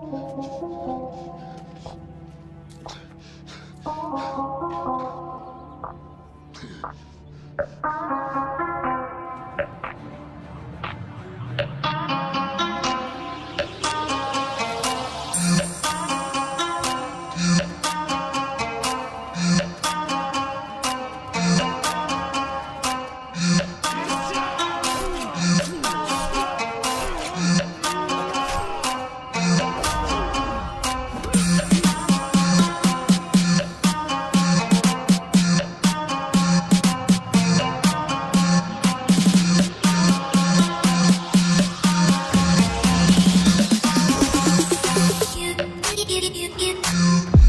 Thank you. you, you.